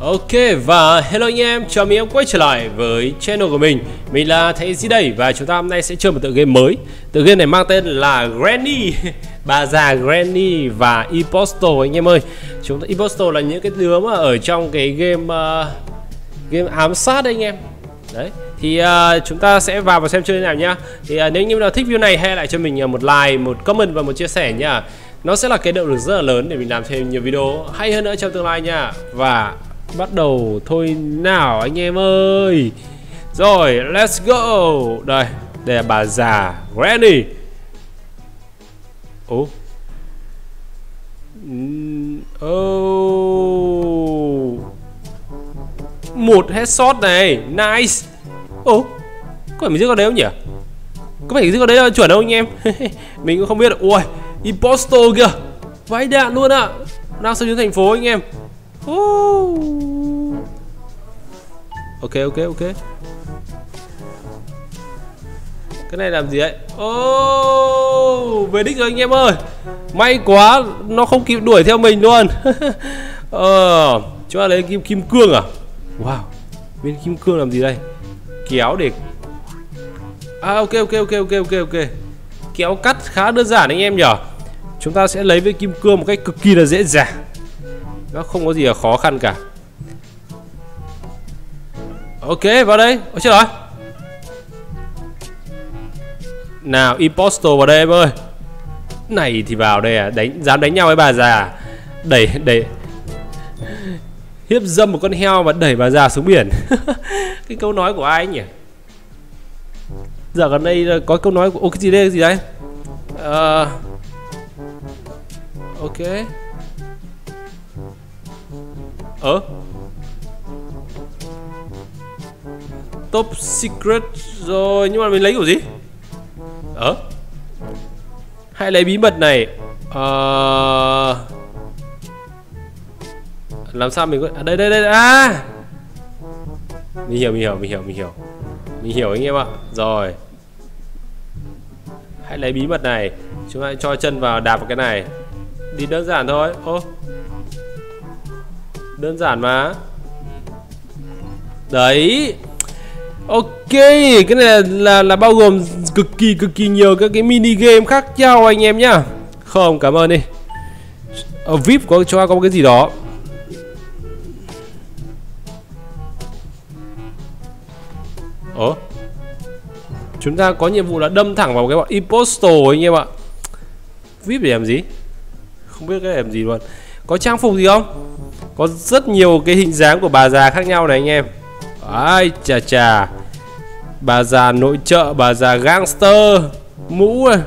Ok và hello anh em, chào mừng em quay trở lại với channel của mình. Mình là Thầy Di đây và chúng ta hôm nay sẽ chơi một tựa game mới. Tựa game này mang tên là Granny. Bà già Granny và Impostor anh em ơi. Chúng ta Impostor là những cái đứa mà ở trong cái game uh, Game ám sát đấy anh em. Đấy thì uh, chúng ta sẽ vào và xem chơi thế nào nhá. Thì uh, nếu như nào thích video này hãy lại cho mình uh, một like, một comment và một chia sẻ nhá. Nó sẽ là cái động lực rất là lớn để mình làm thêm nhiều video hay hơn nữa trong tương lai nha Và bắt đầu thôi nào, anh em ơi. Rồi, let's go. Đây đây là bà già Granny. Ồ. Oh. một headshot này, nice. Ô có phải mình giết con đấy không nhỉ? Có phải giết con đấy là chuẩn không anh em? Mình cũng không biết. Ui impostor kìa. Vãi đạn luôn ạ. À. đang sống trên thành phố anh em. Ok ok ok. Cái này làm gì ấy oh, Về đích rồi anh em ơi. May quá Nó không kịp đuổi theo mình luôn. Ờ Chúng ta lấy kim, kim cương à? Wow Viên kim cương làm gì đây? Kéo để À ok ok ok ok ok ok. Kéo cắt khá đơn giản anh em nhỉ? Chúng ta sẽ lấy với kim cương một cách cực kỳ là dễ dàng nó không có gì là khó khăn cả. Ok vào đây. Ôi chết rồi. Nào impostor vào đây em ơi. Này thì vào đây à đánh Dám đánh nhau với bà già. Đẩy đẩy. Hiếp dâm một con heo mà đẩy bà già xuống biển. Cái câu nói của ai ấy nhỉ? Giờ gần đây có câu nói của Ô cái gì đây cái gì đấy uh, ờ. Ok. Ờ? Top secret rồi Nhưng mà mình lấy kiểu gì? Ờ? Hãy lấy bí mật này. Ờ Làm sao mình có à, Đây đây đây À! Mình hiểu mình hiểu mình hiểu mình hiểu. Mình hiểu anh em ạ. Rồi. Hãy lấy bí mật này. Chúng ta cho chân vào đạp vào cái này. Đi đơn giản thôi. Ô. Đơn giản mà. Đấy. Ok Cái này là, là, là bao gồm cực kỳ cực kỳ nhiều các cái mini game khác nhau anh em nhá. Không cảm ơn đi. Ở VIP có cho có cái gì đó. Ồ Chúng ta có nhiệm vụ là đâm thẳng vào cái bọn impostor anh em ạ. VIP để làm gì? Không biết cái làm gì luôn. Có trang phục gì không? Có rất nhiều cái hình dáng của bà già khác nhau này anh em. Ai chà chà. Bà già nội trợ, bà già gangster Mũ này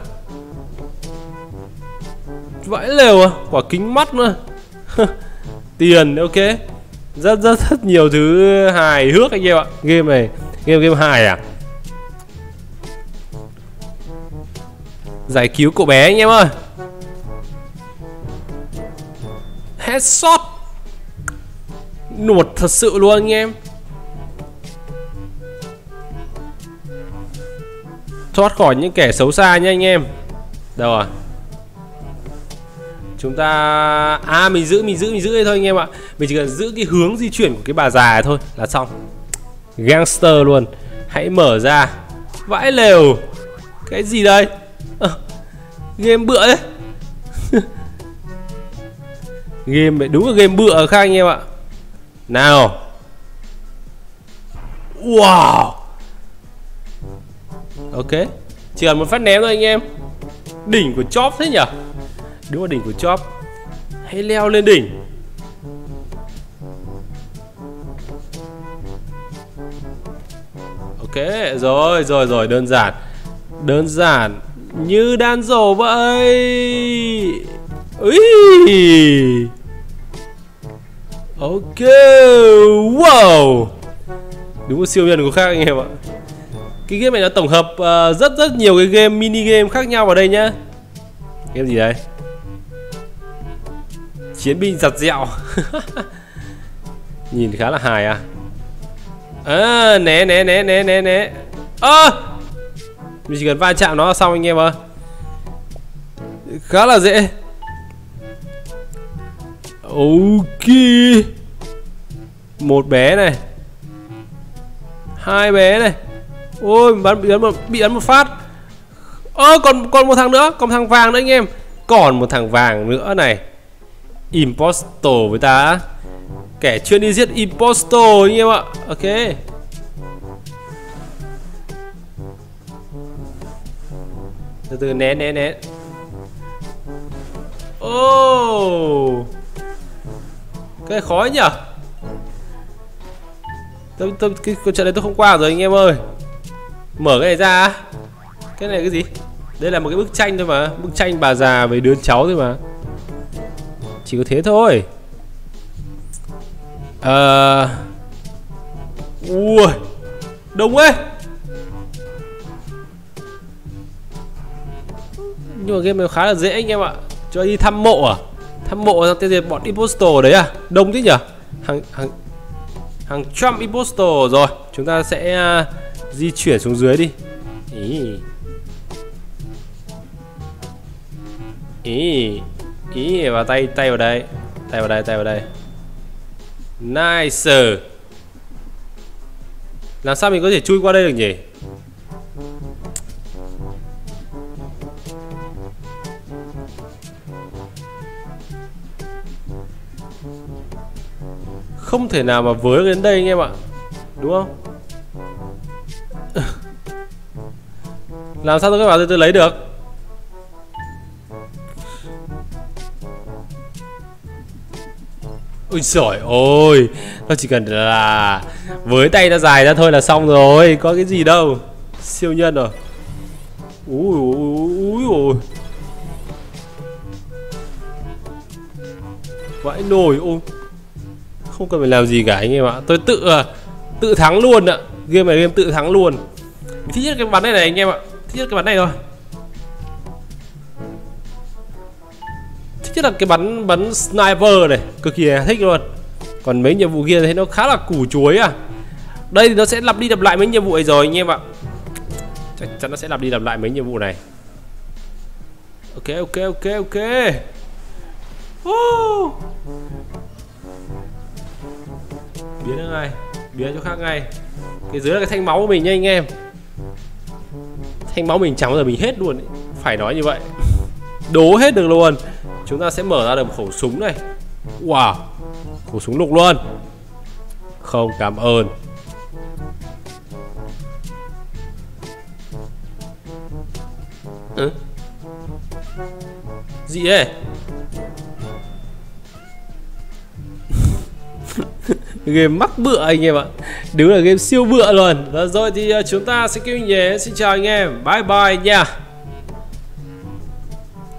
Vãi lều à, quả kính mắt nữa. Tiền, ok. Rất rất rất nhiều thứ hài hước anh em ạ. Game này, game game hài à? Giải cứu cậu bé anh em ơi. Headshot. Nuột thật sự luôn anh em. Thoát khỏi những kẻ xấu xa nha anh em. Đâu à? Chúng ta À mình giữ mình giữ mình giữ đây thôi anh em ạ. Mình chỉ cần giữ cái hướng di chuyển của cái bà già thôi Là xong. Gangster luôn. Hãy mở ra. Vãi lều. Cái gì đây? À, Game bựa đấy. Game đúng là game bựa khác anh em ạ nào. Wow. Ok. Chỉ cần một phát ném thôi anh em. Đỉnh của chóp thế nhỉ? Đúng là đỉnh của chóp. Hãy leo lên đỉnh. Ok, rồi rồi rồi, đơn giản. Đơn giản Như đan rổ vậy. Ui Ok Wow. Đúng là siêu nhân của khác anh em ạ. Cái game này nó tổng hợp uh, rất rất nhiều cái game mini game khác nhau vào đây nhá. Game gì đây? Chiến binh giặt dẹo. Nhìn khá là hài à. À né né né né né né. Ơ! À, Mình chỉ cần va chạm nó là xong anh em ạ. Khá là dễ. Ok. Một bé này. Hai bé này. Ôi bắn, bị bắn một, bị bắn một phát. Ơ, còn còn một thằng nữa, còn một thằng vàng nữa anh em. Còn một thằng vàng nữa này. Impostor với ta. Kẻ chuyên đi giết impostor anh em ạ. Ok. Từ từ, né né né. Oh cái khó nhỉ? Tôi, tôi cái câu trận này tôi không qua rồi anh em ơi. Mở cái này ra. Cái này cái gì? Đây là một cái bức tranh thôi mà. Bức tranh bà già với đứa cháu thôi mà. Chỉ có thế thôi. Ờ. À... ui đông ấy. Nhưng mà game này khá là dễ anh em ạ. Cho đi thăm mộ à? Thâm mộ tiêu diệt bọn impostor đấy à? Đông thế nhỉ hàng hàng hàng trăm impostor rồi. Chúng ta sẽ uh, di chuyển xuống dưới đi. Ý. Ý. Ý vào tay tay vào đây. Tay vào đây tay vào đây. Nice. Làm sao mình có thể chui qua đây được nhỉ? Không thể nào mà với đến đây anh em ạ. Đúng không? Làm sao tôi các bạn tôi lấy được? Ôi giời ôi Nó chỉ cần là Với tay nó dài ra thôi là xong rồi, Có cái gì đâu. Siêu nhân rồi. Úi ui ui Vãi nồi, ôi. Không cần phải làm gì cả anh em ạ. Tôi tự à, tự thắng luôn ạ. Game này game tự thắng luôn. Thích nhất cái bắn này này anh em ạ. Thích nhất cái bắn này thôi. Nhất là cái bắn bắn sniper này, cực kỳ thích luôn. Còn mấy nhiệm vụ kia thấy nó khá là củ chuối à. Đây thì nó sẽ lặp đi lặp lại mấy nhiệm vụ ấy rồi anh em ạ. Chắc chắn nó sẽ lặp đi lặp lại mấy nhiệm vụ này. Ok ok ok ok. Oh biến ra ngay biến cho khác ngay. Cái dưới là cái thanh máu của mình nha anh em. Thanh máu mình chẳng bao giờ mình hết luôn ấy. phải nói như vậy. Đố hết được luôn. Chúng ta sẽ mở ra được một khẩu súng này. Wow, khẩu súng lục luôn. Không, cảm ơn. Ừ? gì ấy? Game mắc bựa anh em ạ. Đúng là game siêu bựa luôn. Rồi, rồi thì à, chúng ta sẽ kêu nhé. Xin chào anh em. Bye bye nha.